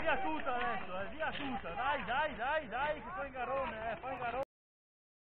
via, via tutta adesso, eh, via tutta, dai, dai, dai, dai, che sono in garone.